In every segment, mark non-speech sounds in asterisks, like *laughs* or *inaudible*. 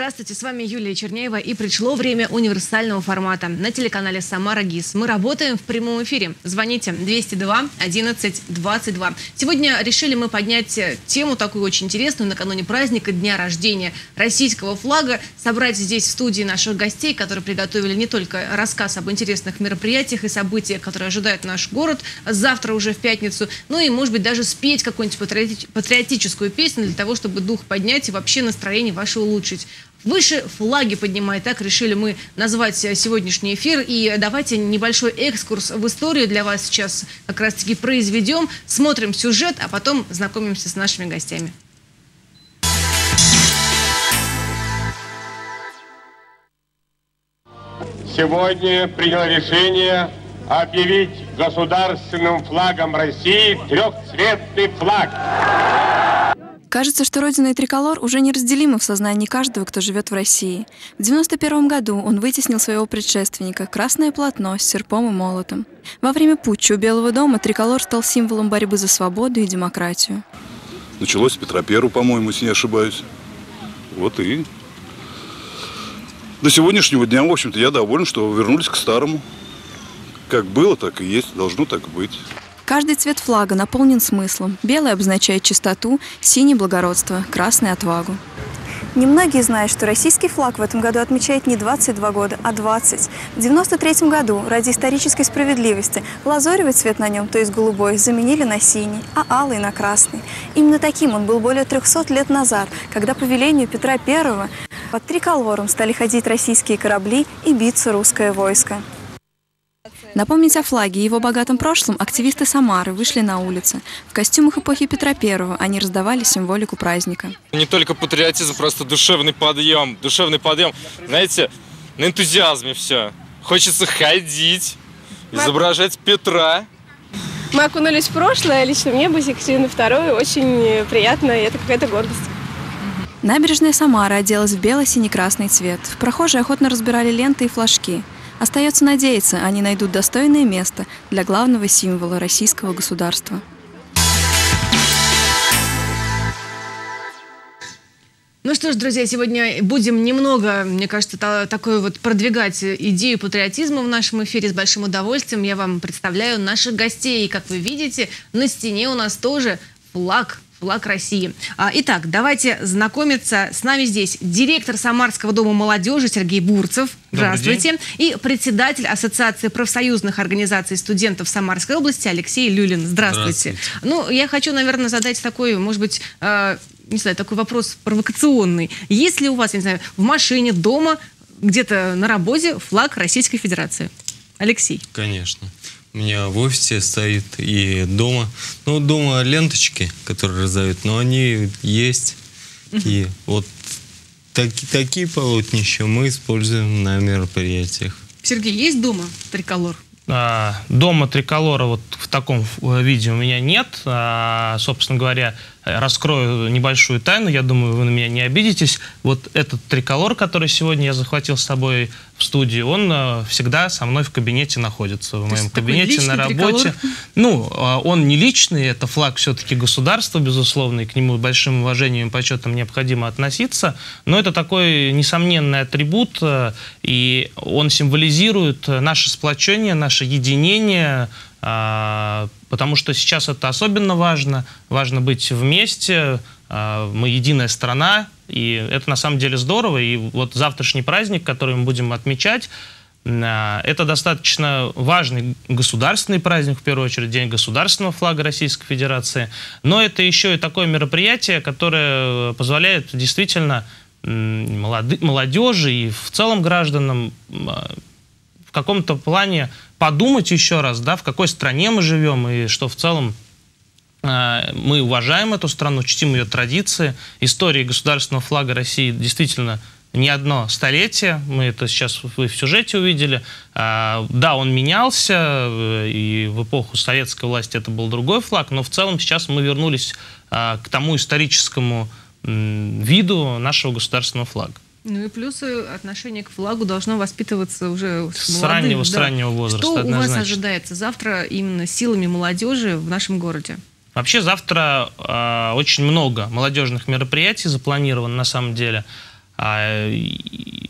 Здравствуйте, с вами Юлия Чернеева и пришло время универсального формата на телеканале «Самара ГИС». Мы работаем в прямом эфире. Звоните 202 11 22. Сегодня решили мы поднять тему такую очень интересную накануне праздника Дня рождения российского флага, собрать здесь в студии наших гостей, которые приготовили не только рассказ об интересных мероприятиях и событиях, которые ожидают наш город завтра уже в пятницу, но и, может быть, даже спеть какую-нибудь патриотическую песню для того, чтобы дух поднять и вообще настроение ваше улучшить. Выше флаги поднимай, так решили мы назвать сегодняшний эфир. И давайте небольшой экскурс в историю для вас сейчас как раз-таки произведем. Смотрим сюжет, а потом знакомимся с нашими гостями. Сегодня принял решение объявить государственным флагом России трехцветный флаг. Кажется, что родина и триколор уже неразделимы в сознании каждого, кто живет в России. В 91 году он вытеснил своего предшественника – красное полотно с серпом и молотом. Во время путча у Белого дома триколор стал символом борьбы за свободу и демократию. Началось с Петра Первого, по-моему, если не ошибаюсь. Вот и до сегодняшнего дня, в общем-то, я доволен, что вернулись к старому. Как было, так и есть, должно так быть. Каждый цвет флага наполнен смыслом. Белый обозначает чистоту, синий – благородство, красный – отвагу. Немногие знают, что российский флаг в этом году отмечает не 22 года, а 20. В 1993 году ради исторической справедливости лазоревый цвет на нем, то есть голубой, заменили на синий, а алый – на красный. Именно таким он был более 300 лет назад, когда по велению Петра I под триколором стали ходить российские корабли и биться русское войско. Напомнить о флаге и его богатом прошлом активисты Самары вышли на улицы. В костюмах эпохи Петра I они раздавали символику праздника. Не только патриотизм, просто душевный подъем. Душевный подъем. Знаете, на энтузиазме все. Хочется ходить, изображать Петра. Мы окунулись в прошлое. Лично мне быть Екатерины II очень приятно, и это какая-то гордость. Набережная Самара оделась в бело-синий-красный цвет. Прохожие охотно разбирали ленты и флажки. Остается надеяться, они найдут достойное место для главного символа российского государства. Ну что ж, друзья, сегодня будем немного, мне кажется, такой вот продвигать идею патриотизма в нашем эфире с большим удовольствием. Я вам представляю наших гостей. И, как вы видите, на стене у нас тоже флаг флаг России. А, итак, давайте знакомиться. С нами здесь директор Самарского дома молодежи Сергей Бурцев. Здравствуйте. И председатель Ассоциации профсоюзных организаций студентов Самарской области Алексей Люлин. Здравствуйте. Здравствуйте. Ну, я хочу, наверное, задать такой, может быть, э, не знаю, такой вопрос провокационный. Есть ли у вас, я не знаю, в машине, дома, где-то на работе флаг Российской Федерации? Алексей. Конечно. У меня в офисе стоит и дома. Ну, дома ленточки, которые раздают, но они есть. И вот так, такие полотнища мы используем на мероприятиях. Сергей, есть дома триколор? А, дома триколора вот в таком виде у меня нет. А, собственно говоря, раскрою небольшую тайну, я думаю, вы на меня не обидитесь. Вот этот триколор, который сегодня я захватил с собой в студии, он э, всегда со мной в кабинете находится, в То моем кабинете, на работе. Триколор? Ну, э, он не личный, это флаг все-таки государства, безусловно, и к нему большим уважением и почетом необходимо относиться, но это такой несомненный атрибут, э, и он символизирует наше сплочение, наше единение, а, потому что сейчас это особенно важно. Важно быть вместе, а, мы единая страна, и это на самом деле здорово. И вот завтрашний праздник, который мы будем отмечать, а, это достаточно важный государственный праздник, в первую очередь День государственного флага Российской Федерации. Но это еще и такое мероприятие, которое позволяет действительно молодежи и в целом гражданам в каком-то плане подумать еще раз, да, в какой стране мы живем и что в целом э, мы уважаем эту страну, чтим ее традиции. История государственного флага России действительно не одно столетие, мы это сейчас вы в сюжете увидели. А, да, он менялся, э, и в эпоху советской власти это был другой флаг, но в целом сейчас мы вернулись а, к тому историческому виду нашего государственного флага. Ну и плюс отношение к флагу должно воспитываться уже с, с раннего, да. с раннего возраста. Что однозначно. у вас ожидается завтра именно силами молодежи в нашем городе? Вообще завтра э, очень много молодежных мероприятий запланировано на самом деле. А,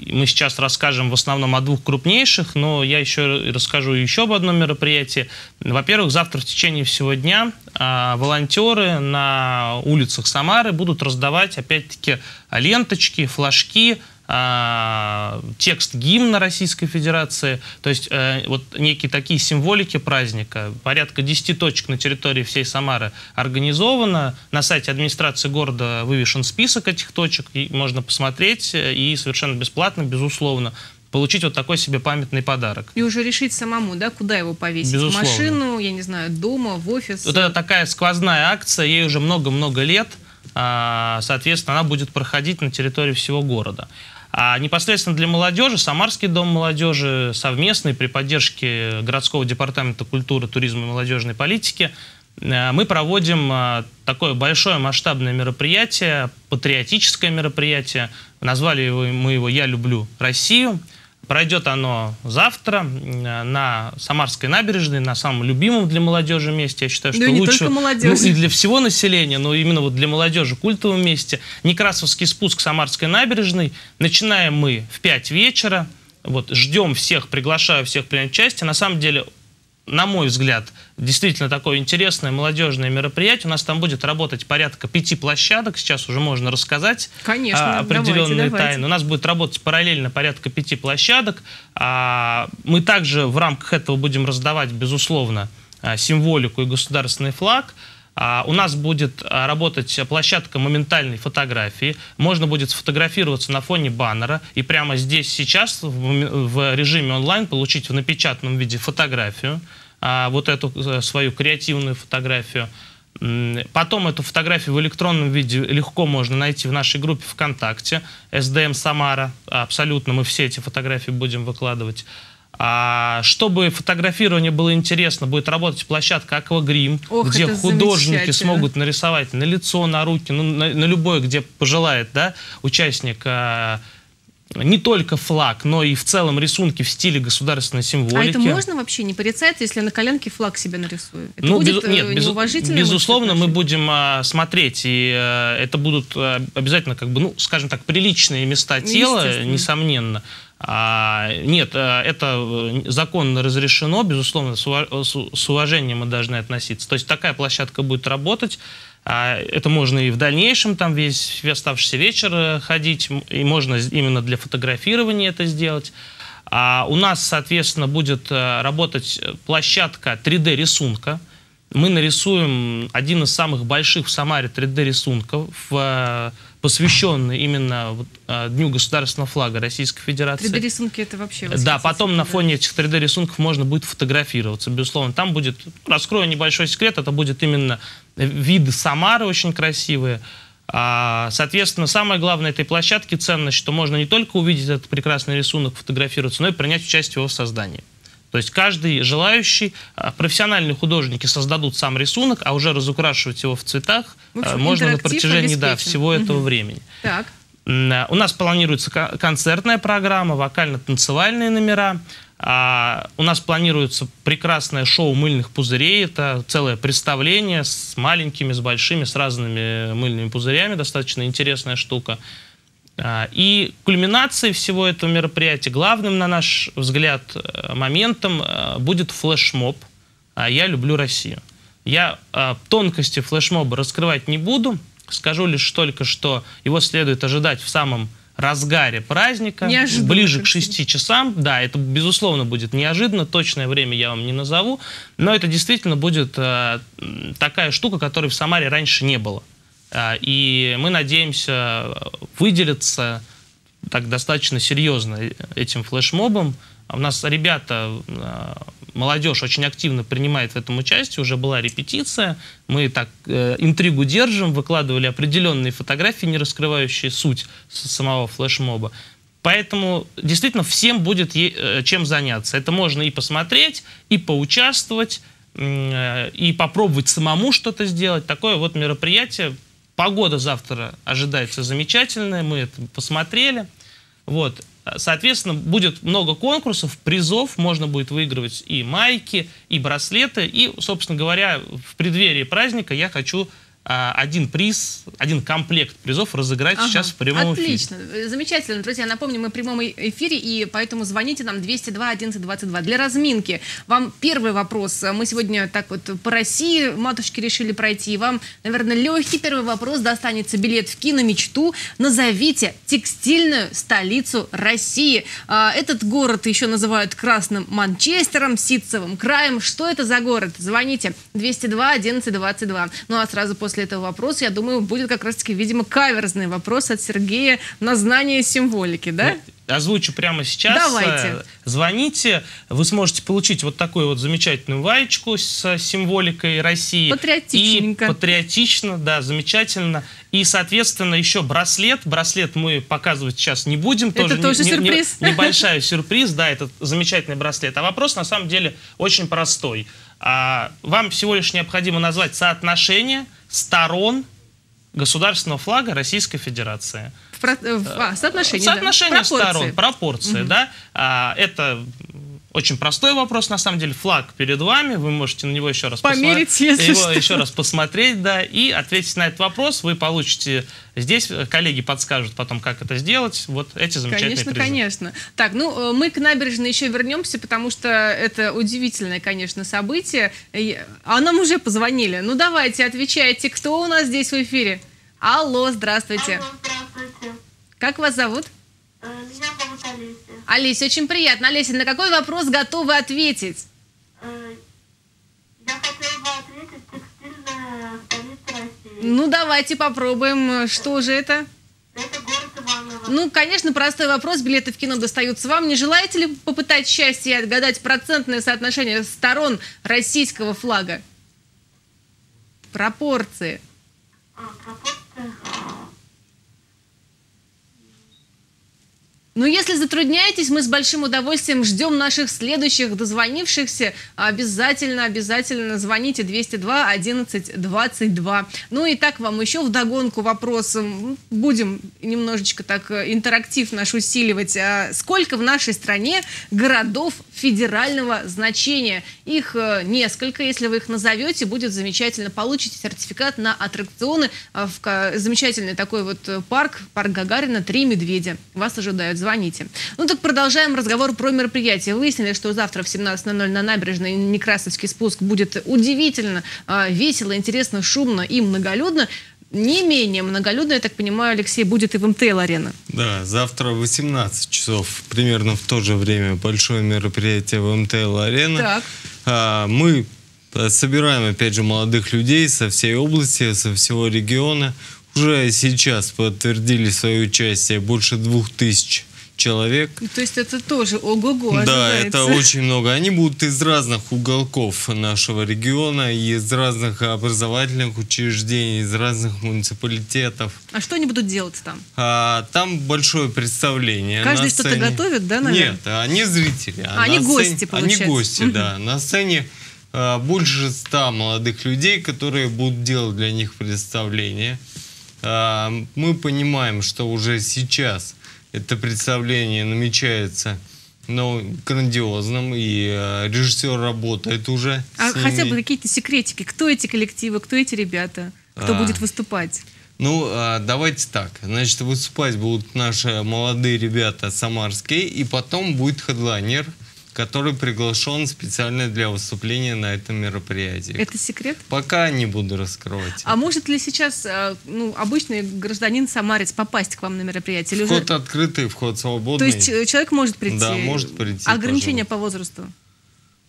мы сейчас расскажем в основном о двух крупнейших, но я еще расскажу еще об одном мероприятии. Во-первых, завтра в течение всего дня а, волонтеры на улицах Самары будут раздавать, опять-таки, ленточки, флажки, а, текст гимна Российской Федерации, то есть э, вот некие такие символики праздника. Порядка 10 точек на территории всей Самары организовано. На сайте администрации города вывешен список этих точек, и можно посмотреть, э, и совершенно бесплатно, безусловно, получить вот такой себе памятный подарок. И уже решить самому, да, куда его повесить? Безусловно. В машину, я не знаю, дома, в офис? Вот это такая сквозная акция, ей уже много-много лет. А, соответственно, она будет проходить на территории всего города. А непосредственно для молодежи Самарский дом молодежи совместный при поддержке городского департамента культуры, туризма и молодежной политики э, мы проводим э, такое большое масштабное мероприятие, патриотическое мероприятие. Назвали его, мы его «Я люблю Россию». Пройдет оно завтра на Самарской набережной, на самом любимом для молодежи месте. Я считаю, что ну, лучше ну, и для всего населения, но именно вот для молодежи культовом месте. Некрасовский спуск Самарской набережной. Начинаем мы в 5 вечера. Вот, ждем всех, приглашаю всех принять участие. На самом деле на мой взгляд, действительно такое интересное молодежное мероприятие. У нас там будет работать порядка пяти площадок. Сейчас уже можно рассказать Конечно, а, определенные давайте, тайны. У нас будет работать параллельно порядка пяти площадок. А, мы также в рамках этого будем раздавать, безусловно, а, символику и государственный флаг. А, у нас будет а, работать площадка моментальной фотографии. Можно будет сфотографироваться на фоне баннера и прямо здесь сейчас в режиме онлайн получить в напечатанном виде фотографию, а, вот эту э, свою креативную фотографию. Потом эту фотографию в электронном виде легко можно найти в нашей группе ВКонтакте SDM Самара. Абсолютно мы все эти фотографии будем выкладывать. А, чтобы фотографирование было интересно, будет работать площадка Аквагрим, Ох, где художники смогут нарисовать на лицо, на руки, ну, на, на любое, где пожелает да, участник а, не только флаг, но и в целом рисунки в стиле государственной символики. А это можно вообще не порицать, если на коленке флаг себе нарисую? Это ну, будет без, нет, э, без, неуважительно? Безусловно, мы будем а, смотреть, и а, это будут а, обязательно, как бы, ну, скажем так, приличные места тела, несомненно. А, нет, э, это э, законно разрешено, безусловно, с уважением мы должны относиться. То есть такая площадка будет работать. А, это можно и в дальнейшем, там весь оставшийся вечер э, ходить, и можно именно для фотографирования это сделать. А у нас, соответственно, будет работать площадка 3D-рисунка. Мы нарисуем один из самых больших в Самаре 3D-рисунков в посвященный именно вот, а, Дню государственного флага Российской Федерации. 3D-рисунки это вообще... Да, потом на фоне этих 3D-рисунков можно будет фотографироваться, безусловно. Там будет, раскрою небольшой секрет, это будет именно виды Самары очень красивые. А, соответственно, самое главное этой площадки ценность, что можно не только увидеть этот прекрасный рисунок, фотографироваться, но и принять участие в его создании. То есть каждый желающий, а, профессиональные художники создадут сам рисунок, а уже разукрашивать его в цветах в общем, можно на протяжении да, всего этого угу. времени. Так. А, у нас планируется концертная программа, вокально-танцевальные номера. А у нас планируется прекрасное шоу мыльных пузырей. Это целое представление с маленькими, с большими, с разными мыльными пузырями. Достаточно интересная штука. А, и кульминацией всего этого мероприятия, главным, на наш взгляд, э, моментом э, будет флешмоб «Я люблю Россию». Я э, тонкости флешмоба раскрывать не буду, скажу лишь только, что его следует ожидать в самом разгаре праздника, неожиданно, ближе к 6 часам. Да, это, безусловно, будет неожиданно, точное время я вам не назову, но это действительно будет такая штука, которой в Самаре раньше не было. А, и мы надеемся выделиться так достаточно серьезно этим флешмобом. У нас ребята, а, молодежь очень активно принимает в этом участие, уже была репетиция, мы так э, интригу держим, выкладывали определенные фотографии, не раскрывающие суть самого флешмоба. Поэтому действительно всем будет э, чем заняться. Это можно и посмотреть, и поучаствовать, э, и попробовать самому что-то сделать. Такое вот мероприятие Погода завтра ожидается замечательная, мы это посмотрели. Вот. Соответственно, будет много конкурсов, призов, можно будет выигрывать и майки, и браслеты. И, собственно говоря, в преддверии праздника я хочу один приз, один комплект призов разыграть Ага, сейчас в прямом эфире. Отлично. Замечательно. Друзья, напомню, мы в прямом эфире, и поэтому звоните нам 202 11 22. Для разминки вам первый вопрос. Мы сегодня так вот по России, матушки, решили пройти. Вам, наверное, легкий первый вопрос. Достанется билет в киномечту. Назовите текстильную столицу России. А, Этот город еще называют Красным Манчестером, Ситцевым краем. Что это за город? Звоните 202 11 22. Ну а сразу после этого вопроса, я думаю, будет как раз-таки, видимо, каверзный вопрос от Сергея на знание символики, да? Озвучу прямо сейчас. Давайте. Э, Звоните, вы сможете получить вот такую вот замечательную ваечку с символикой России. Патриотичненько. И патриотично, да, замечательно. И, соответственно, еще браслет. Браслет мы показывать сейчас не будем. Это не- тоже не- не- сюрприз. небольшой сюрприз, да, это замечательный браслет. А вопрос, на самом деле, очень простой. А, Вам всего лишь необходимо назвать соотношение сторон государственного флага Российской Федерации. В про- э, в- а, соотношение, да. Соотношение Пропорции. сторон, пропорция, да. А, это очень простой вопрос, на самом деле. Флаг перед вами, вы можете на него еще раз Померить, посма- если его что. еще раз посмотреть, да, и ответить на этот вопрос. Вы получите здесь, э, коллеги подскажут потом, как это сделать. Вот эти замечательные Конечно, призы. конечно. Так, ну, э, мы к набережной еще вернемся, потому что это удивительное, конечно, событие. А нам уже позвонили. Ну, давайте, отвечайте. Кто у нас здесь в эфире? Алло, здравствуйте. Алло, здравствуйте. Как вас зовут? Меня зовут Олеся. Олеся, очень приятно. Олеся, на какой вопрос готовы ответить? Э, Я хотела бы ответить текстильная столица России. Ну, давайте попробуем. Что же это? Это город Иваново. Ну, конечно, простой вопрос. Билеты в кино достаются вам. Не желаете ли попытать счастье и отгадать процентное соотношение сторон российского флага? Пропорции. А, пропорция. Ну, если затрудняетесь, мы с большим удовольствием ждем наших следующих дозвонившихся. Обязательно, обязательно звоните 202 11 22. Ну и так вам еще вдогонку вопрос. м, Будем немножечко так э, интерактив наш усиливать. А Сколько в нашей стране городов федерального значения? Их э, несколько. Если вы их назовете, будет замечательно. Получите сертификат на аттракционы а, в замечательный такой вот э, парк, парк Гагарина «Три медведя». Вас ожидают. Звоните. Ну так продолжаем разговор про мероприятие. Выяснили, что завтра в 17.00 на набережной Некрасовский спуск будет удивительно а, весело, интересно, шумно и многолюдно. Не менее многолюдно, я так понимаю, Алексей, будет и в МТЛ-арена. Да, завтра в 18 часов, примерно в то же время, большое мероприятие в МТЛ-арена. Так. А, Мы э, собираем, опять же, молодых людей со всей области, со всего региона. Уже сейчас подтвердили свое участие больше двух тысяч человек. То есть это тоже ого-го Да, это очень много. Они будут из разных уголков нашего региона, из разных образовательных учреждений, из разных муниципалитетов. А что они будут делать там? А, там большое представление. Каждый что-то сцене. готовит, да, наверное? Нет, они зрители. А, они на гости, сцене- получается. Они гости, да. На сцене а, больше ста молодых людей, которые будут делать для них представление. А, мы понимаем, что уже сейчас это представление намечается ну, грандиозным, и а, режиссер работает уже. А хотя бы какие-то секретики. Кто эти коллективы, кто эти ребята, кто А. будет выступать? Ну, а, давайте так. Значит, выступать будут наши молодые ребята самарские, и потом будет хедлайнер, который приглашен специально для выступления на этом мероприятии. Это секрет? Пока не буду раскрывать. А может ли сейчас э, ну, обычный гражданин самарец попасть к вам на мероприятие? Или уже- Вход открытый, вход То свободный. есть э, человек может прийти? Да, может прийти, Ограничения по возрасту?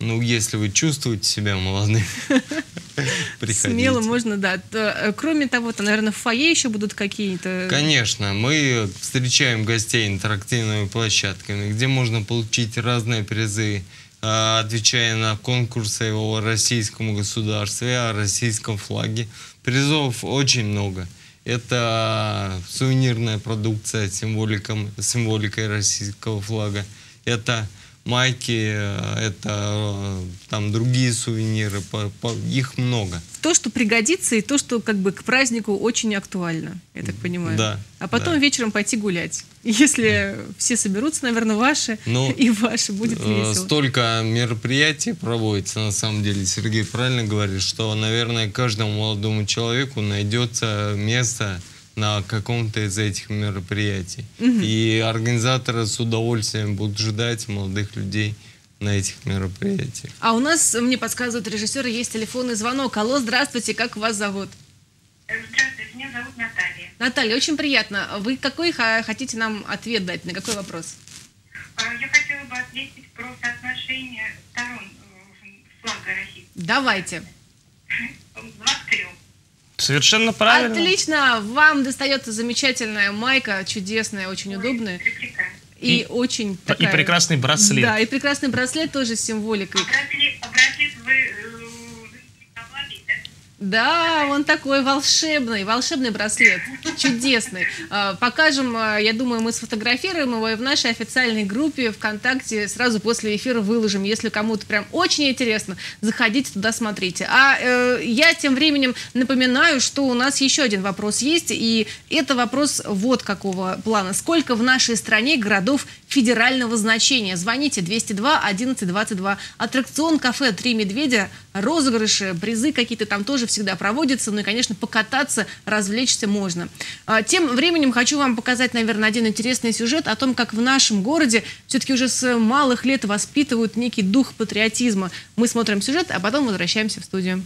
Ну, если вы чувствуете себя молодым, *laughs* приходите. Смело можно, да. Э, Кроме того, то, наверное, в фойе еще будут какие-то... Конечно, мы встречаем гостей интерактивными площадками, где можно получить разные призы, а, отвечая на конкурсы о российском государстве, о российском флаге. Призов очень много. Это сувенирная продукция с символикой российского флага. Это майки, э, это э, там другие сувениры, по- по- их много. То, что пригодится, и то, что как бы к празднику очень актуально, я так понимаю. Да, А потом да. вечером пойти гулять. *laughs* Если все соберутся, наверное, ваши Ну, *laughs* и ваши, будет Э, весело. Столько мероприятий проводится, на самом деле. Сергей правильно говорит, что, наверное, каждому молодому человеку найдется место на каком-то из этих мероприятий. И организаторы с удовольствием будут ждать молодых людей на этих мероприятиях. А у нас, мне подсказывают режиссеры, есть телефонный звонок. Алло, здравствуйте, как вас зовут? Здравствуйте, меня зовут Наталья. Наталья, очень приятно. Вы какой хотите нам ответ дать? На какой вопрос? А, Я хотела бы ответить про соотношение сторон э, флага России. Давайте. Совершенно правильно. Отлично. Вам достается замечательная майка, чудесная, очень удобная. И, И- очень И такая... прекрасный браслет. Да, и прекрасный браслет тоже с символикой. А да? Он такой волшебный, волшебный браслет, чудесный. А, Покажем, а, я думаю, мы сфотографируем его и в нашей официальной группе ВКонтакте сразу после эфира выложим. Если кому-то прям очень интересно, заходите туда, смотрите. А э, я тем временем напоминаю, что у нас еще один вопрос есть, и это вопрос вот какого плана. Сколько в нашей стране городов федерального значения? Звоните 202 11 22. Аттракцион кафе «Три медведя», розыгрыши, призы какие-то там тоже всегда проводятся. Ну и, конечно, покататься, развлечься можно. А, Тем временем хочу вам показать, наверное, один интересный сюжет о том, как в нашем городе все-таки уже с малых лет воспитывают некий дух патриотизма. Мы смотрим сюжет, а потом возвращаемся в студию.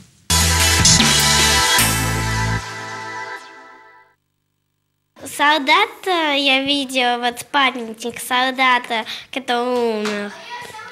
Солдата, я видела вот памятник солдата, который умер.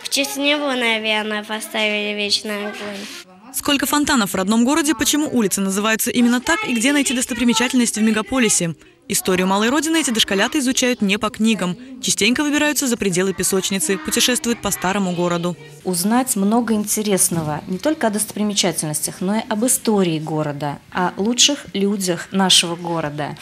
В честь него, наверное, поставили вечный огонь. Сколько фонтанов в родном городе, почему улицы называются именно так и где найти достопримечательности в мегаполисе? Историю малой родины эти дошколята изучают не по книгам. Частенько выбираются за пределы песочницы, путешествуют по старому городу. узнать много интересного не только о достопримечательностях, но и об истории города, о лучших людях нашего города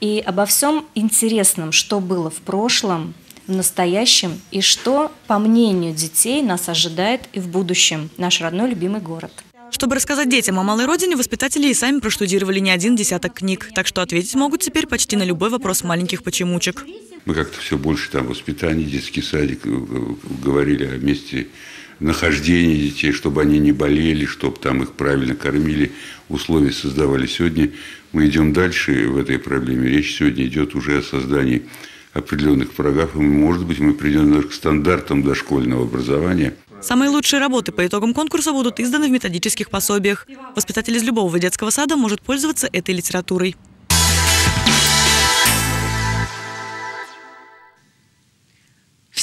и обо всем интересном, что было в прошлом, в настоящем и что, по мнению детей, нас ожидает и в будущем, наш родной любимый город. Чтобы рассказать детям о малой родине, воспитатели и сами проштудировали не один десяток книг, так что ответить могут теперь почти на любой вопрос маленьких почемучек. Мы как-то все больше там воспитание, детский садик, э, э, говорили о месте нахождения детей, чтобы они не болели, чтобы там их правильно кормили, условия создавали. Сегодня мы идем дальше в этой проблеме. Речь сегодня идет уже о создании определенных программ. Может быть, мы придем даже к стандартам дошкольного образования. Самые лучшие работы по итогам конкурса будут изданы в методических пособиях. Воспитатель из любого детского сада может пользоваться этой литературой.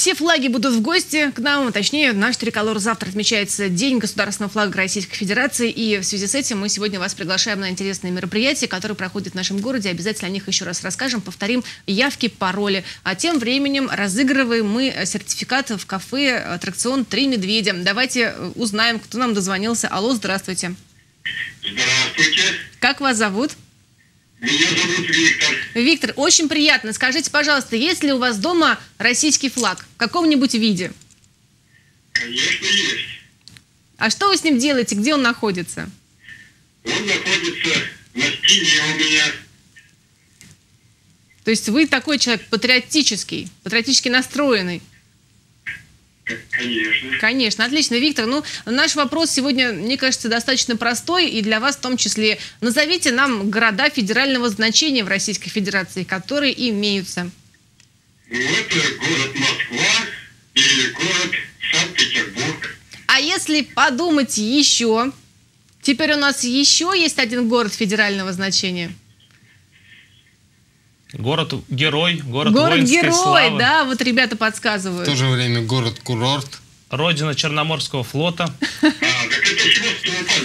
Все флаги будут в гости к нам, а точнее наш триколор. Завтра отмечается День государственного флага Российской Федерации. И в связи с этим мы сегодня вас приглашаем на интересные мероприятия, которые проходят в нашем городе. Обязательно о них еще раз расскажем, повторим явки, пароли. А тем временем разыгрываем мы сертификат в кафе аттракцион «Три медведя». Давайте э, узнаем, кто нам дозвонился. Алло, здравствуйте. Здравствуйте. Как вас зовут? Меня зовут Виктор. Виктор, очень приятно. Скажите, пожалуйста, есть ли у вас дома российский флаг в каком-нибудь виде? Конечно, есть. А что вы с ним делаете? Где он находится? Он находится на стене у меня. То есть вы такой человек патриотический, патриотически настроенный. Конечно. Конечно, отлично, Виктор. Ну, наш вопрос сегодня, мне кажется, достаточно простой, и для вас в том числе. Назовите нам города федерального значения в Российской Федерации, которые имеются. Ну, это город Москва и город Санкт-Петербург. А если подумать еще, теперь у нас еще есть один город федерального значения. Город-герой, город, Город воинской Герой, славы. да, вот ребята В подсказывают. то же время город-курорт. Родина Черноморского флота. *laughs*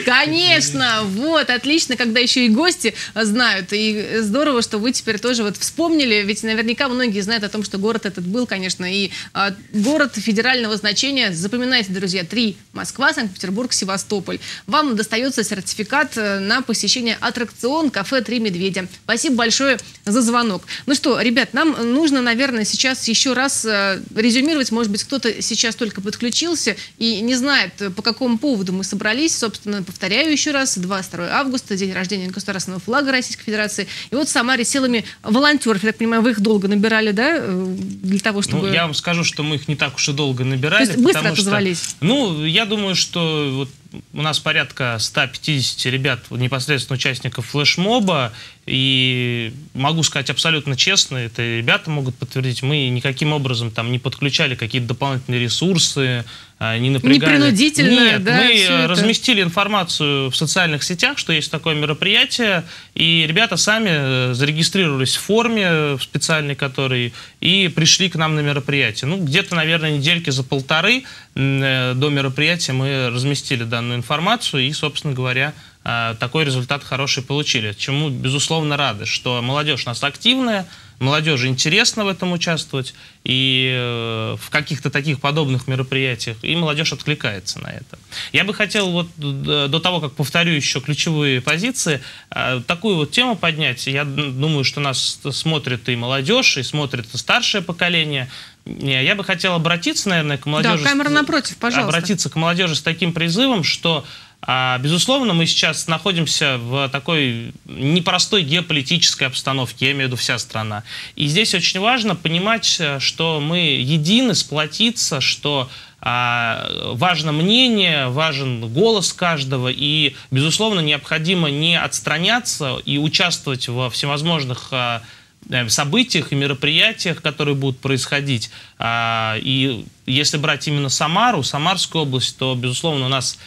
Конечно, вот, отлично, когда еще и гости знают. И здорово, что вы теперь тоже вот вспомнили, ведь наверняка многие знают о том, что город этот был, конечно, и а, город федерального значения. Запоминайте, друзья, три. Москва, Санкт-Петербург, Севастополь. Вам достается сертификат э, на посещение аттракцион кафе «Три медведя». Спасибо большое за звонок. Ну что, ребят, нам нужно, наверное, сейчас еще раз э, резюмировать. Может быть, кто-то сейчас только подключился и не знает, по какому поводу мы собрались. Собственно, повторяю еще раз, 22 августа, день рождения государственного флага Российской Федерации. И вот в Самаре силами волонтеров, я так понимаю, вы их долго набирали, да, э, для того, чтобы... Ну, я вам скажу, что мы их не так уж и долго набирали. То есть быстро отозвались? Что, ну, я думаю, что вот у нас порядка 150 ребят, непосредственно участников флешмоба, и могу сказать абсолютно честно, это ребята могут подтвердить, мы никаким образом там не подключали какие-то дополнительные ресурсы, не напрягали. Не принудительно, Нет, да, мы разместили информацию в социальных сетях, что есть такое мероприятие, и ребята сами э, зарегистрировались в форме в специальной, который, и пришли к нам на мероприятие. Ну, где-то, наверное, недельки за полторы э, до мероприятия мы разместили данную информацию, и, собственно говоря, а, такой результат хороший получили. Чему, безусловно, рады, что молодежь у нас активная, молодежи интересно в этом участвовать, и э, в каких-то таких подобных мероприятиях, и молодежь откликается на это. Я бы хотел вот до того, как повторю еще ключевые позиции, э, такую вот тему поднять. Я думаю, что нас смотрит и молодежь, и смотрит и старшее поколение. Я бы хотел обратиться, наверное, к молодежи. Да, камера напротив, пожалуйста. Обратиться к молодежи с таким призывом, что а, безусловно, мы сейчас находимся в такой непростой геополитической обстановке, я имею в виду вся страна. И здесь очень важно понимать, э, что мы едины, сплотиться, что а, важно мнение, важен голос каждого, и, безусловно, необходимо не отстраняться и участвовать во всевозможных а, э, событиях и мероприятиях, которые будут происходить. И если брать именно Самару, Самарскую область, то, безусловно, у нас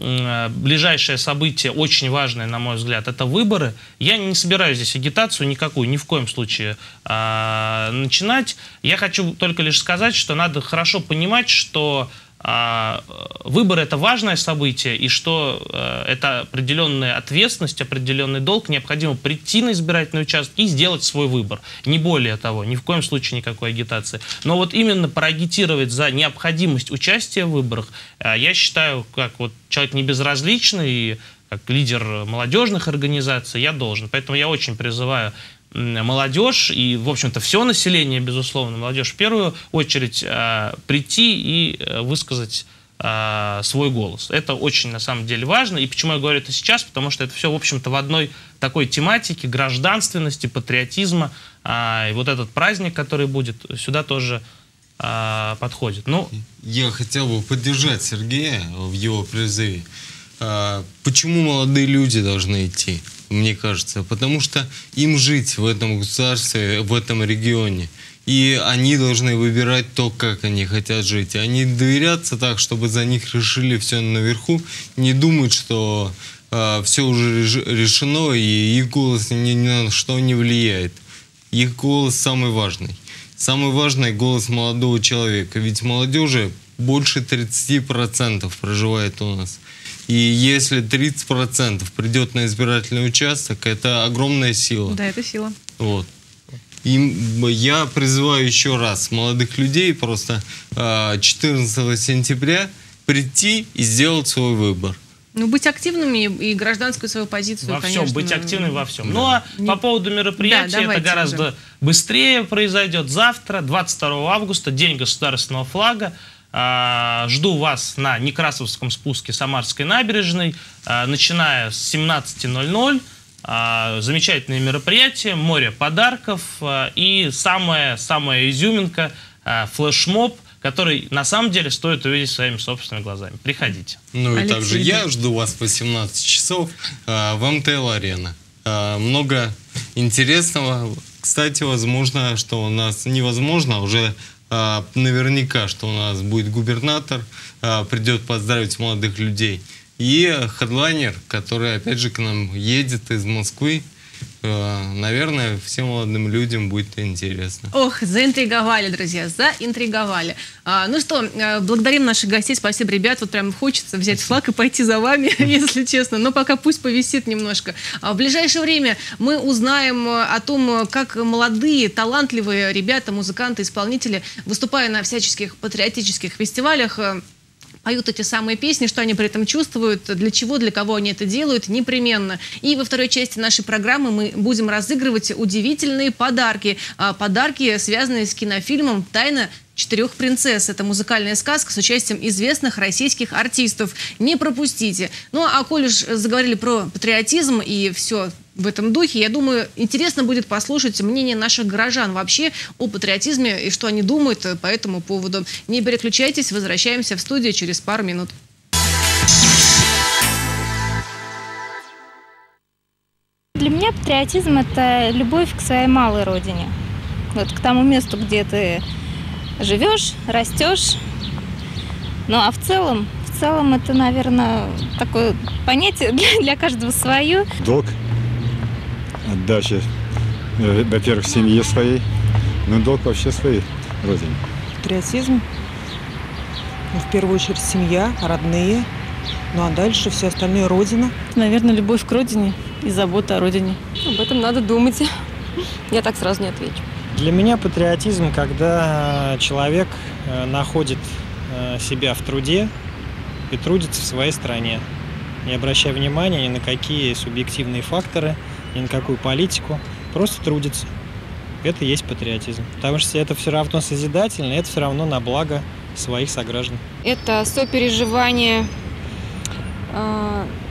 ближайшее событие, очень важное, на мой взгляд, это выборы. Я не собираюсь здесь агитацию никакую, ни в коем случае э, начинать. Я хочу только лишь сказать, что надо хорошо понимать, что а, выбор это важное событие, и что э, это определенная ответственность, определенный долг, необходимо прийти на избирательный участок и сделать свой выбор. Не более того, ни в коем случае никакой агитации. Но вот именно проагитировать за необходимость участия в выборах, э, я считаю, как вот человек не безразличный, как лидер молодежных организаций, я должен. Поэтому я очень призываю молодежь и, в общем-то, все население, безусловно, молодежь в первую очередь э, прийти и э, высказать э, свой голос. Это очень, на самом деле, важно. И почему я говорю это сейчас? Потому что это все, в общем-то, в одной такой тематике гражданственности, патриотизма. И вот этот праздник, который будет, сюда тоже подходит. Ну, я хотел бы поддержать Сергея в его призыве. Почему молодые люди должны идти? Мне кажется, потому что им жить в этом государстве, в этом регионе. И они должны выбирать то, как они хотят жить. Они доверяться так, чтобы за них решили все наверху, не думают, что э, все уже решено, и их голос ни на что не влияет. Их голос самый важный. Самый важный голос молодого человека. Ведь молодежи больше 30% проживает у нас. И если 30% придет на избирательный участок, это огромная сила. Да, это сила. Вот. И я призываю еще раз молодых людей просто 14 а, сентября прийти и сделать свой выбор. Ну, быть активными и гражданскую свою позицию, Во конечно. всем, быть активным во всем. Да. Ну, а Не... по поводу мероприятия, да, это гораздо уже. быстрее произойдет. Завтра, 22 августа, День государственного флага. А, жду вас на Некрасовском спуске Самарской набережной, а, начиная с 17.00. А, замечательное мероприятие, море подарков и самая, самая изюминка – флешмоб, который на самом деле стоит увидеть своими собственными глазами. Приходите. Ну и Алексей. также я жду вас в 18 часов в МТЛ-арена. Много интересного. Кстати, возможно, что у нас невозможно, уже наверняка, что у нас будет губернатор, а, придет поздравить молодых людей. И хедлайнер, который опять же к нам едет из Москвы. Э, наверное, всем молодым людям будет интересно. Ох, заинтриговали, друзья, заинтриговали. А, ну что, э, благодарим наших гостей, спасибо, ребят. Вот прям хочется взять флаг и пойти за вами, *laughs* если честно. Но пока пусть повисит немножко. А в ближайшее время мы узнаем э, о том, как молодые, талантливые ребята, музыканты, исполнители, выступая на всяческих патриотических фестивалях, поют эти самые песни, что они при этом чувствуют, для чего, для кого они это делают, непременно. И во второй части нашей программы мы будем разыгрывать удивительные подарки. А, Подарки, связанные с кинофильмом «Тайна четырех принцесс». Это музыкальная сказка с участием известных российских артистов. Не пропустите. Ну, а коль уж заговорили про патриотизм и все в этом духе, я думаю, интересно будет послушать мнение наших горожан вообще о патриотизме и что они думают по этому поводу. Не переключайтесь, возвращаемся в студию через пару минут. Для меня патриотизм – это любовь к своей малой родине. Вот к тому месту, где ты живешь, растешь. Ну а в целом, в целом это, наверное, такое понятие *laughs* для, для каждого свое. Долг отдачи, э, во-первых, семье своей, но долг вообще своей родине. Патриотизм, ну, в первую очередь семья, родные, ну а дальше все остальное родина. Наверное, любовь к родине и забота о родине. Об этом надо думать. Я так сразу не отвечу. Для меня патриотизм, когда человек э, находит э, себя в труде и трудится в своей стране, не обращая внимания ни на какие субъективные факторы, ни на какую политику, просто трудится. Это и есть патриотизм. Потому что это все равно созидательно, это все равно на благо своих сограждан. Это сопереживание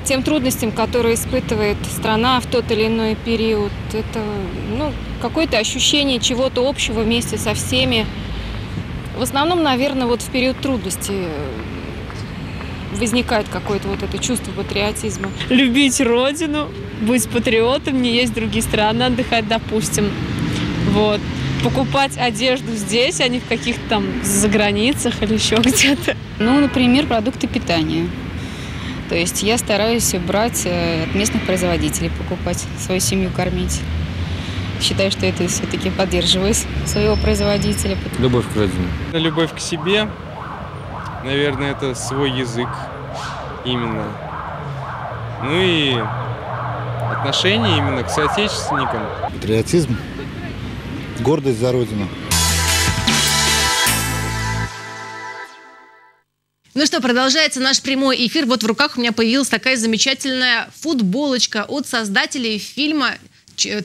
тем трудностям, которые испытывает страна в тот или иной период. Это ну, какое-то ощущение чего-то общего вместе со всеми. В основном, наверное, вот в период трудностей возникает какое-то вот это чувство патриотизма. Любить родину, быть патриотом, не есть в другие страны, отдыхать, допустим. Вот. Покупать одежду здесь, а не в каких-то там заграницах или еще *laughs* где-то. Ну, например, продукты питания. То есть я стараюсь брать э, от местных производителей, покупать, свою семью кормить. Считаю, что это все-таки поддерживает своего производителя. Любовь к родине. Любовь к себе, наверное, это свой язык именно. Ну и отношение именно к соотечественникам. Патриотизм, гордость за родину. Ну что, продолжается наш прямой эфир. Вот в руках у меня появилась такая замечательная футболочка от создателей фильма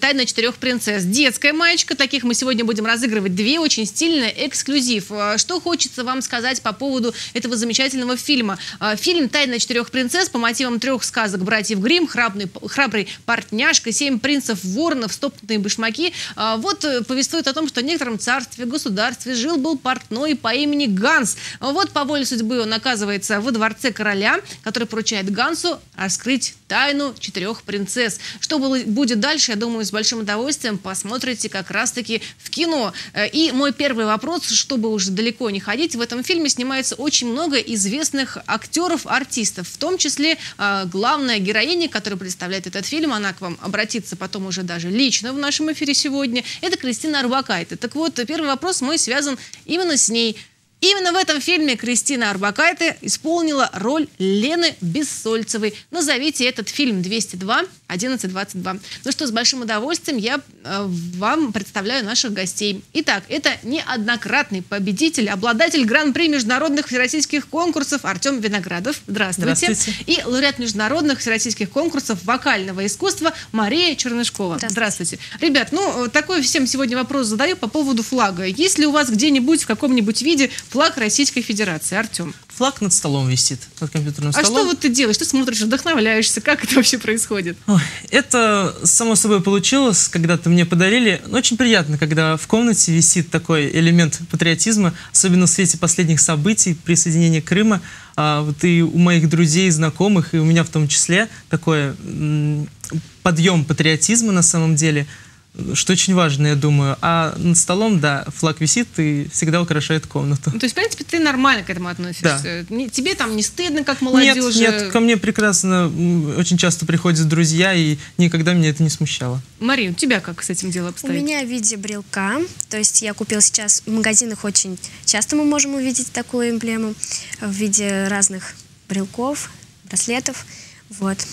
«Тайна четырех принцесс». Детская маечка, таких мы сегодня будем разыгрывать две, очень стильная, эксклюзив. А, что хочется вам сказать по поводу этого замечательного фильма? А, фильм «Тайна четырех принцесс» по мотивам трех сказок братьев Грим, храбрый, храбрый портняшка, семь принцев воронов, стоптанные башмаки. А, вот э, повествует о том, что в некотором царстве, государстве жил-был портной по имени Ганс. Вот по воле судьбы он оказывается во дворце короля, который поручает Гансу раскрыть тайну четырех принцесс. Что будет дальше, я думаю, с большим удовольствием посмотрите как раз-таки в кино. Э, и мой первый вопрос, чтобы уже далеко не ходить, в этом фильме снимается очень много известных актеров, артистов, в том числе э, главная героиня, которая представляет этот фильм, она к вам обратится потом уже даже лично в нашем эфире сегодня, это Кристина Арбакайте. Так вот, первый вопрос мой связан именно с ней. Именно в этом фильме Кристина Арбакайте исполнила роль Лены Бессольцевой. Назовите этот фильм 202 1122. Ну что, с большим удовольствием я э, вам представляю наших гостей. Итак, это неоднократный победитель, обладатель гран-при международных всероссийских конкурсов Артем Виноградов. Здравствуйте. Здравствуйте. И лауреат международных всероссийских конкурсов вокального искусства Мария Чернышкова. Здравствуйте. Здравствуйте. Ребят, ну такой всем сегодня вопрос задаю по поводу флага. Есть ли у вас где-нибудь в каком-нибудь виде флаг Российской Федерации? Артем. Флаг над столом висит, над компьютерным А столом. что вот ты делаешь? Ты смотришь, вдохновляешься? Как это вообще происходит? Ой, это само собой получилось, когда-то мне подарили. Очень приятно, когда в комнате висит такой элемент патриотизма, особенно в свете последних событий, присоединения Крыма. А, вот и у моих друзей, знакомых, и у меня в том числе, такой подъем патриотизма на самом деле. Что очень важно, я думаю. А над столом, да, флаг висит и всегда украшает комнату. Ну, то есть, в принципе, ты нормально к этому относишься. Не- Тебе там не стыдно, как молодежи? Нет, нет, ко мне прекрасно, очень часто приходят друзья, и никогда меня это не смущало. Мария, у тебя как с этим дело У обстоит? меня в виде брелка, то есть я купила сейчас в магазинах очень часто мы можем увидеть такую эмблему в виде разных брелков, браслетов, вот.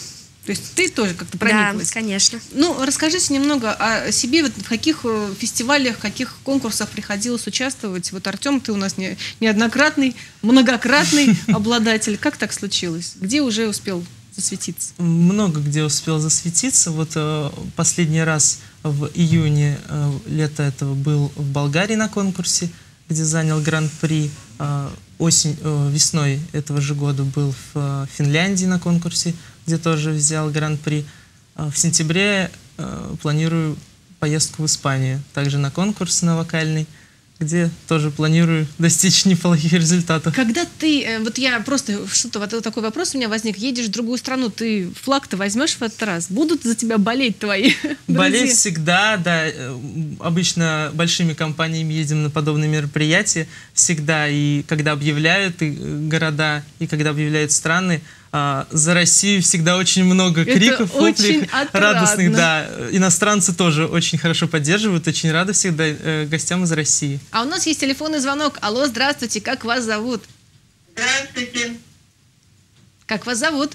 То есть ты тоже как-то Да, прониклась? конечно. Ну, расскажите немного о себе, вот в каких э, фестивалях, в каких конкурсах приходилось участвовать. Вот Артем, ты у нас не, неоднократный, многократный *laughs* обладатель. Как так случилось? Где уже успел засветиться? Много где успел засветиться. Вот э, последний раз в июне э, лета этого был в Болгарии на конкурсе, где занял гран-при. Э, осень, весной этого же года был в э, Финляндии на конкурсе, где тоже взял гран-при. А в сентябре планирую поездку в Испанию, также на конкурс на вокальный, где тоже планирую достичь неплохих результатов. Когда ты, э, вот я просто, что-то вот такой вопрос у меня возник, едешь в другую страну, ты флаг-то возьмешь в этот раз? Будут за тебя болеть твои *laughs* Болеть друзья? всегда, да. э, Обычно большими компаниями едем на подобные мероприятия всегда. И когда объявляют и, э, города, и когда объявляют страны, а, за Россию всегда очень много криков, воплей радостных. Да. Иностранцы тоже очень хорошо поддерживают, очень рады всегда э, гостям из России. А у нас есть телефонный звонок. Алло, здравствуйте, как вас зовут? Здравствуйте. Как вас зовут?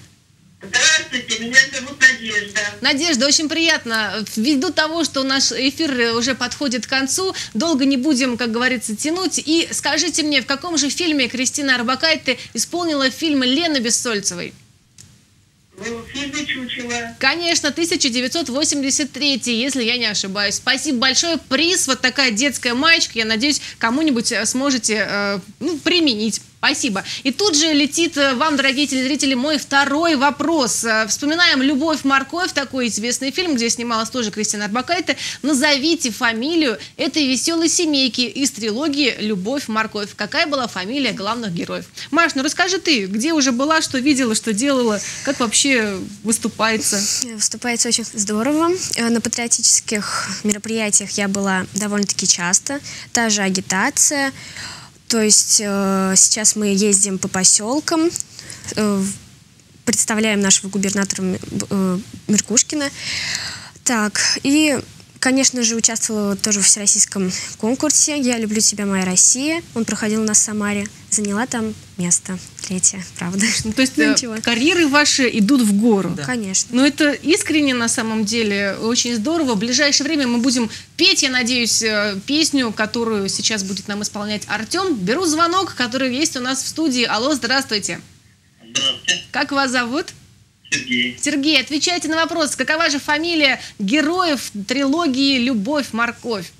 Здравствуйте, меня зовут Надежда. Надежда, очень приятно. Ввиду того, что наш эфир уже подходит к концу, долго не будем, как говорится, тянуть. И скажите мне, в каком же фильме Кристина Арбакайте исполнила фильм Лены Бессольцевой? Ну, фильме «Чучело». Конечно, 1983, если я не ошибаюсь. Спасибо большое. Приз, вот такая детская маечка. Я надеюсь, кому-нибудь сможете э, ну, применить. Спасибо. И тут же летит э, вам, дорогие телезрители, мой второй вопрос. Э, Вспоминаем «Любовь, морковь», такой известный фильм, где снималась тоже Кристина Арбакайте. Назовите фамилию этой веселой семейки из трилогии «Любовь, морковь». Какая была фамилия главных героев? Маш, ну расскажи ты, где уже была, что видела, что делала, как вообще выступается? Выступается очень здорово. Э, На патриотических мероприятиях я была довольно-таки часто. Та же агитация. То есть э, сейчас мы ездим по поселкам, э, представляем нашего губернатора э, Меркушкина. Так, и, конечно же, участвовала тоже в всероссийском конкурсе «Я люблю тебя, моя Россия». Он проходил у нас в Самаре. Заняла там место. Третье, правда. Ну, то есть Ну, э, ничего. карьеры ваши идут в гору. Конечно. Но это искренне на самом деле, очень здорово. В ближайшее время мы будем петь, я надеюсь, э, песню, которую сейчас будет нам исполнять Артем. Беру звонок, который есть у нас в студии. Алло, здравствуйте. Здравствуйте, Как вас зовут? Сергей. Сергей, отвечайте на вопрос. Какова же фамилия героев трилогии «Любовь, морковь»?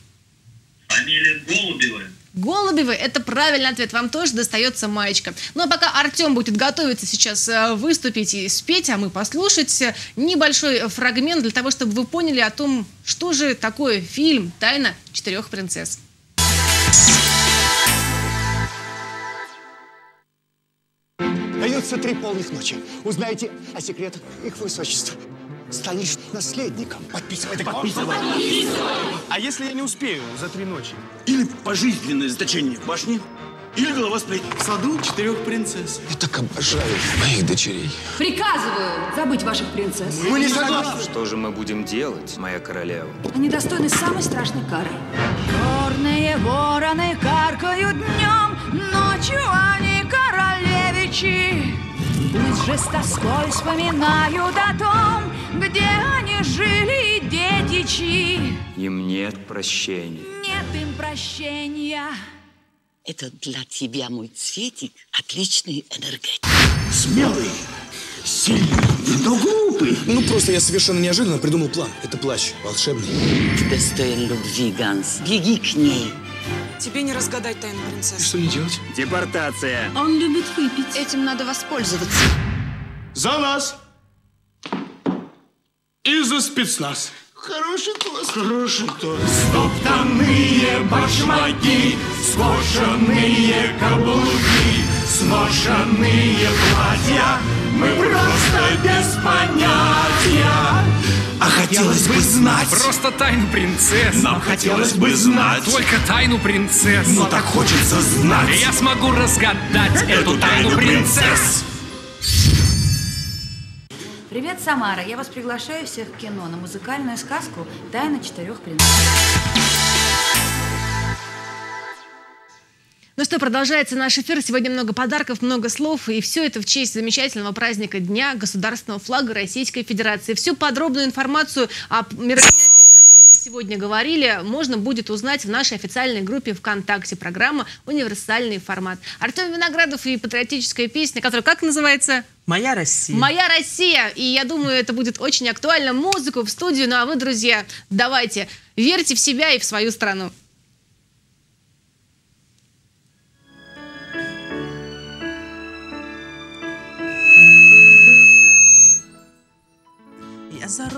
Фамилия Голубева. Голубевы – это правильный ответ. Вам тоже достается маечка. Ну а пока Артем будет готовиться сейчас э, выступить и спеть, а мы послушать э, небольшой фрагмент для того, чтобы вы поняли о том, что же такое фильм «Тайна четырех принцесс». Даются три полных ночи. Узнаете о секретах их высочества. Станешь наследником. Подписывай договор. А если я не успею за три ночи? Или пожизненное заточение в башне, или голова сплетни. В саду четырех принцесс. Я так обожаю моих дочерей. Приказываю забыть ваших принцесс. Мы не согласны. Что же мы будем делать, моя королева? Они достойны самой страшной кары. Черные вороны каркают днем, ночью они королевичи. Пусть же с тоской вспоминают о том, где они жили и детичи. Им нет прощения. Нет им прощения. Это для тебя, мой цветик, отличный энергетик. Смелый, сильный, но глупый. Ну, просто я совершенно неожиданно придумал план. Это плащ волшебный. Ты достоин любви, Ганс. Беги к ней. Тебе не разгадать тайну принцессы. Что мне делать? Депортация. Он любит выпить. Этим надо воспользоваться. За нас! И за спецназ. Хороший тост. Хороший тост. Стоптанные башмаки, скошенные каблуки, сношенные платья. Мы просто без понятия. А хотелось бы знать. Просто тайну принцесс. Нам хотелось бы знать. Только тайну принцесс. Но так хочется знать. И я смогу разгадать эту тайну принцесс. Привет, Самара. Я вас приглашаю всех в кино на музыкальную сказку «Тайна четырех принцесс». Ну что, продолжается наш эфир. Сегодня много подарков, много слов. И все это в честь замечательного праздника Дня государственного флага Российской Федерации. Всю подробную информацию о мероприятиях, о которых мы сегодня говорили, можно будет узнать в нашей официальной группе ВКонтакте. Программа «Универсальный формат». Артем Виноградов и патриотическая песня, которая как называется? Моя Россия. Моя Россия. И я думаю, это будет очень актуально. Музыку в студию. Ну а вы, друзья, давайте, верьте в себя и в свою страну.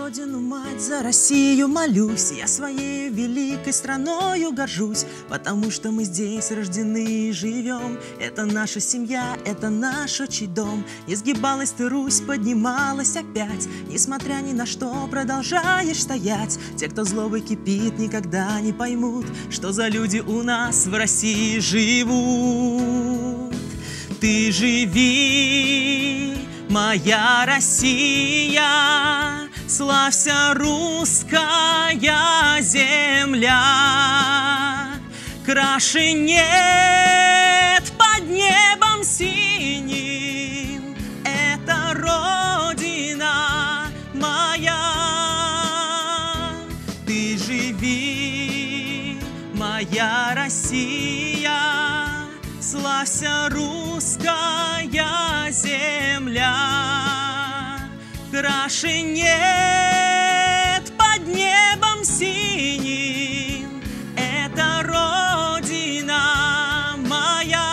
Родину, мать, за Россию молюсь. Я своей великой страною горжусь Потому что мы здесь рождены и живем. Это наша семья, это наш отчий дом. Не сгибалась ты, Русь, поднималась опять. Несмотря ни на что, продолжаешь стоять. Те, кто злобой кипит, никогда не поймут Что за люди у нас в России живут. Ты живи, моя Россия Славься, русская земля, Краше нет под небом синим, Краше нет под небом синим, Это Родина моя.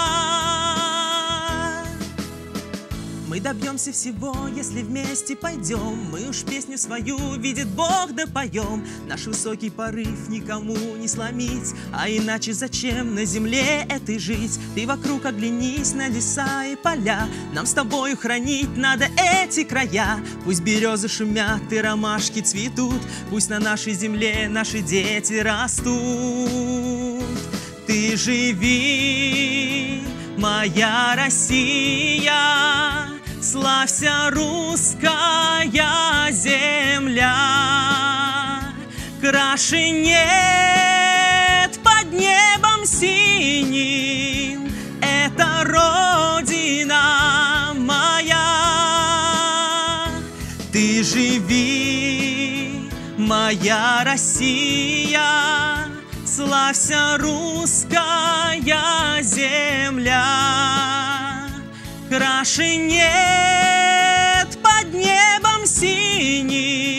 Мы добьемся всего, если вместе пойдем. Мы уж песню свою, видит Бог, да поем. Наш высокий порыв никому не сломить, А иначе зачем на земле этой жить? Ты вокруг оглянись на леса и поля, Нам с тобою хранить надо эти края. Пусть березы шумят и ромашки цветут, Пусть на нашей земле наши дети растут. Ты живи, моя Россия, Славься, русская земля, Краше нет синим, Это Родина моя. Ты живи, моя Россия, Славься, русская земля, Краше нет под небом синим,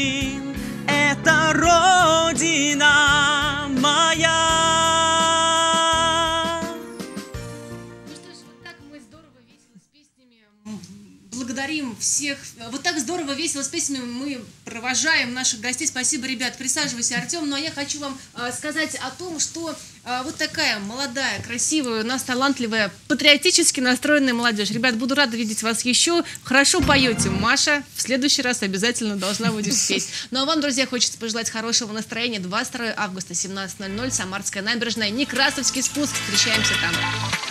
всех. Вот так здорово, весело с песнями мы провожаем наших гостей. Спасибо, ребят. Присаживайся, Артем. Ну, а я хочу вам э, сказать о том, что э, вот такая молодая, красивая, у нас талантливая, патриотически настроенная молодежь. Ребят, буду рада видеть вас еще. Хорошо поете. Маша в следующий раз обязательно должна будет спеть. Ну, а вам, друзья, хочется пожелать хорошего настроения. 22 августа, 17.00, Самарская набережная, Некрасовский спуск. Встречаемся там.